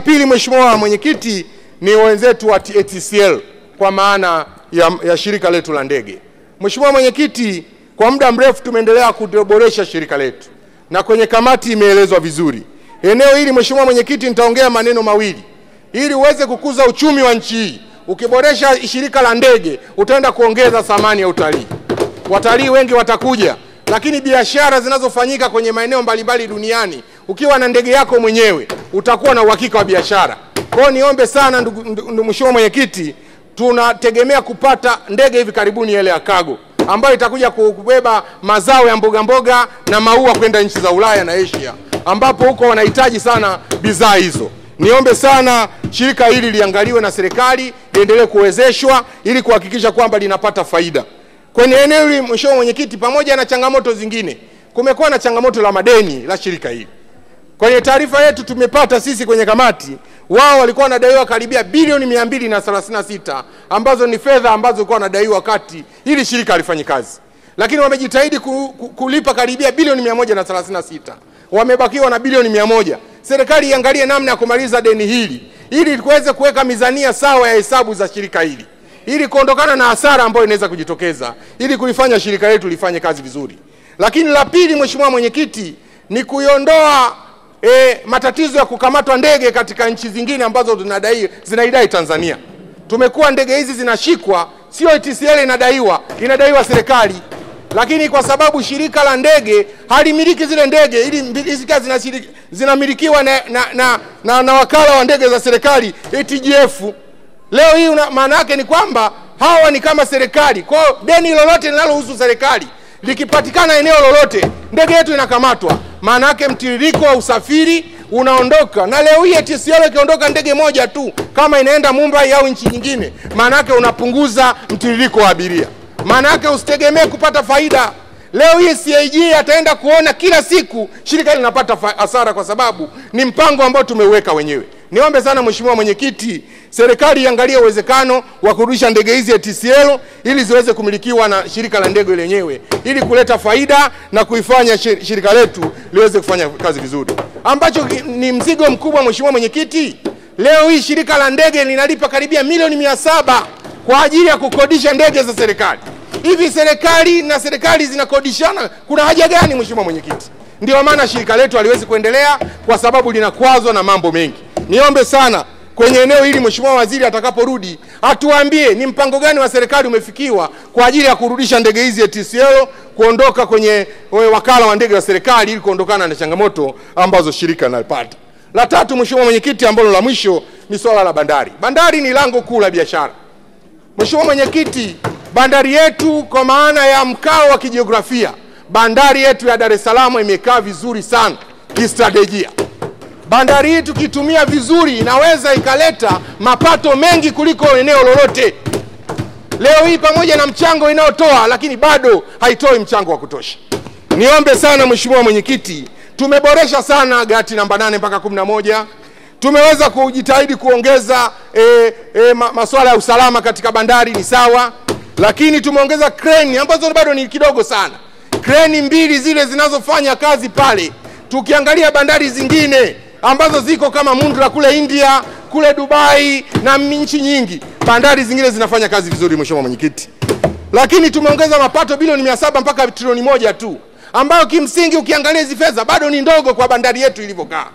pili, Mheshimiwa Mwenyekiti, ni wenzetu wa ATCL kwa maana ya, ya shirika letu la ndege. Mheshimiwa Mwenyekiti, kwa muda mrefu tumeendelea kuboresha shirika letu na kwenye kamati imeelezwa vizuri. Eneo hili Mheshimiwa Mwenyekiti, nitaongea maneno mawili ili uweze kukuza uchumi wa nchi hii. Ukiboresha shirika la ndege utaenda kuongeza thamani ya utalii, watalii wengi watakuja, lakini biashara zinazofanyika kwenye maeneo mbalimbali duniani, ukiwa na ndege yako mwenyewe utakuwa na uhakika wa biashara. Kwa hiyo niombe sana ndugu, ndugu, Mheshimiwa Mwenyekiti, tunategemea kupata ndege hivi karibuni ile ya cargo ambayo itakuja kubeba mazao ya mboga mboga na maua kwenda nchi za Ulaya na Asia, ambapo huko wanahitaji sana bidhaa hizo. Niombe sana shirika hili liangaliwe na serikali, liendelee kuwezeshwa ili kuhakikisha kwamba linapata faida kwenye eneo hili. Mheshimiwa Mwenyekiti, pamoja na changamoto zingine, kumekuwa na changamoto la madeni la shirika hili. Kwenye taarifa yetu tumepata sisi kwenye kamati, wao walikuwa wanadaiwa karibia bilioni mia mbili na thelathini na sita ambazo ni fedha ambazo walikuwa wanadaiwa wakati hili shirika halifanyi kazi, lakini wamejitahidi ku, ku, kulipa karibia bilioni mia moja na thelathini na sita. Wamebakiwa na bilioni mia moja. Serikali iangalie namna ya kumaliza deni hili ili tuweze kuweka mizania sawa ya hesabu za shirika hili ili kuondokana na hasara ambayo inaweza kujitokeza ili kulifanya shirika letu lifanye kazi vizuri. Lakini la pili, Mheshimiwa Mwenyekiti, ni kuiondoa e, matatizo ya kukamatwa ndege katika nchi zingine ambazo zinadai zinaidai Tanzania. Tumekuwa ndege hizi zinashikwa, sio ATCL inadaiwa, inadaiwa serikali, lakini kwa sababu shirika la ndege halimiliki zile ndege, ili hizi kazi zinamilikiwa na, na, na, na, na wakala wa ndege za serikali ATGF. Leo hii maana yake ni kwamba hawa ni kama serikali. Kwa hiyo deni lolote linalohusu serikali likipatikana eneo lolote, ndege yetu inakamatwa, maana yake mtiririko wa usafiri unaondoka. Na leo hii ATCL ikiondoka ndege moja tu, kama inaenda Mumbai au nchi nyingine, maana yake unapunguza mtiririko wa abiria, maana yake usitegemee kupata faida. Leo hii CAG ataenda kuona kila siku shirika linapata hasara, kwa sababu ni mpango ambao tumeuweka wenyewe. Niombe sana Mheshimiwa Mwenyekiti, serikali iangalie uwezekano wa kurudisha ndege hizi ATCL ili ziweze kumilikiwa na shirika la ndege lenyewe ili kuleta faida na kuifanya shirika letu liweze kufanya kazi vizuri, ambacho ni mzigo mkubwa. Mheshimiwa Mwenyekiti, leo hii shirika la ndege linalipa karibia milioni mia saba kwa ajili ya kukodisha ndege za serikali. Hivi serikali na serikali zinakodishana, kuna haja gani? Mheshimiwa Mwenyekiti, ndio maana shirika letu haliwezi kuendelea kwa sababu linakwazwa na mambo mengi. Niombe sana kwenye eneo hili, Mheshimiwa Waziri atakaporudi atuambie ni mpango gani wa serikali umefikiwa kwa ajili ya kurudisha ndege hizi ATCL kuondoka kwenye wakala wa ndege wa serikali ili kuondokana na changamoto ambazo shirika linapata. La tatu, Mheshimiwa Mwenyekiti, ambalo la mwisho ni swala la bandari. Bandari ni lango kuu la biashara. Mheshimiwa Mwenyekiti, bandari yetu kwa maana ya mkao wa kijiografia, bandari yetu ya Dar es Salaam imekaa vizuri sana kistratejia. Bandari hii tukitumia vizuri inaweza ikaleta mapato mengi kuliko eneo lolote. Leo hii pamoja na mchango inayotoa, lakini bado haitoi mchango wa kutosha. Niombe sana Mheshimiwa Mwenyekiti, tumeboresha sana gati namba nane mpaka kumi na moja. Tumeweza kujitahidi kuongeza e, e, ma, masuala ya usalama katika bandari ni sawa, lakini tumeongeza kreni ambazo bado ni kidogo sana, kreni mbili zile zinazofanya kazi pale. Tukiangalia bandari zingine ambazo ziko kama Mundra kule India, kule Dubai na nchi nyingi, bandari zingine zinafanya kazi vizuri, Mheshimiwa Mwenyekiti. Lakini tumeongeza mapato bilioni mia saba mpaka trilioni moja tu, ambayo kimsingi ukiangalia hizi fedha bado ni ndogo kwa bandari yetu ilivyokaa.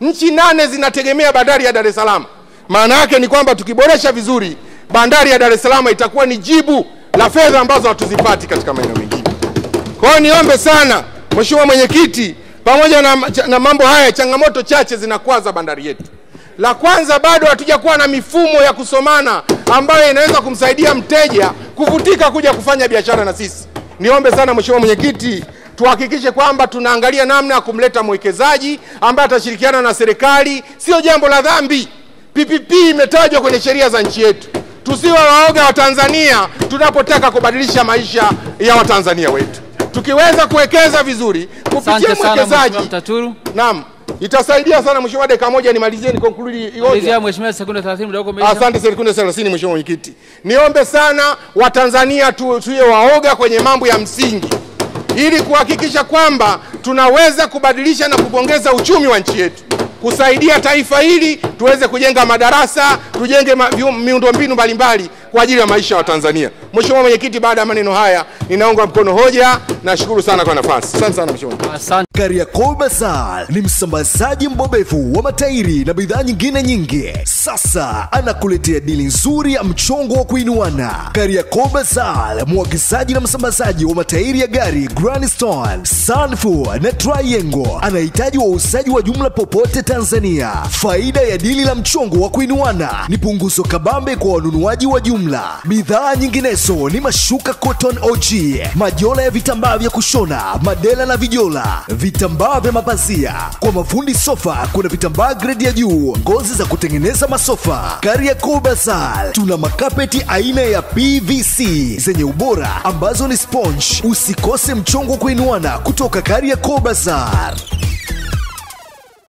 Nchi nane zinategemea bandari ya Dar es Salaam. Maana yake ni kwamba tukiboresha vizuri, bandari ya Dar es Salaam itakuwa ni jibu la fedha ambazo hatuzipati katika maeneo mengine. Kwa hiyo niombe sana Mheshimiwa Mwenyekiti, pamoja na, na mambo haya, changamoto chache zinakwaza bandari yetu. La kwanza, bado hatujakuwa na mifumo ya kusomana ambayo inaweza kumsaidia mteja kuvutika kuja kufanya biashara na sisi. Niombe sana Mheshimiwa Mwenyekiti, tuhakikishe kwamba tunaangalia namna ya kumleta mwekezaji ambaye atashirikiana na serikali. Sio jambo la dhambi. PPP imetajwa kwenye sheria za nchi yetu. Tusiwe waoga wa Tanzania tunapotaka kubadilisha maisha ya Watanzania wetu. Tukiweza kuwekeza vizuri kupitia mwekezaji, naam, itasaidia sana. Mheshimiwa, dakika moja nimalizie, ni conclude hoja. Malizia Mheshimiwa, sekunde 30 muda wako umeisha. Asante sekunde 30, Mheshimiwa Mwenyekiti. Niombe sana Watanzania tu, tuwe waoga kwenye mambo ya msingi ili kuhakikisha kwamba tunaweza kubadilisha na kuongeza uchumi wa nchi yetu. kusaidia taifa hili tuweze kujenga madarasa, tujenge ma, miundombinu mbalimbali kwa ajili ya maisha ya Tanzania. Mheshimiwa Mwenyekiti, baada ya maneno haya ninaunga mkono hoja. Nashukuru sana kwa nafasi. Asante sana Mheshimiwa. Asante. Kariakoo Bazaar ni msambazaji mbobevu wa matairi na bidhaa nyingine nyingi. Sasa anakuletea dili nzuri ya mchongo wa kuinuana. Kariakoo Bazaar, mwagizaji na msambazaji wa matairi ya gari Grandstone, Sanfu na Triangle. Anahitaji wauzaji wa jumla popote Tanzania. Faida ya dili la mchongo wa kuinuana ni punguzo kabambe kwa wanunuaji wa jumla. Bidhaa nyinginezo ni mashuka cotton OG, majola ya vitambaa vya kushona, madela na vijola, vitambaa vya mapazia. Kwa mafundi sofa kuna vitambaa gredi ya juu, ngozi za kutengeneza masofa. Kariakoo Bazaar tuna makapeti aina ya PVC zenye ubora ambazo ni sponge. Usikose mchongo kuinuana kutoka Kariakoo Bazaar.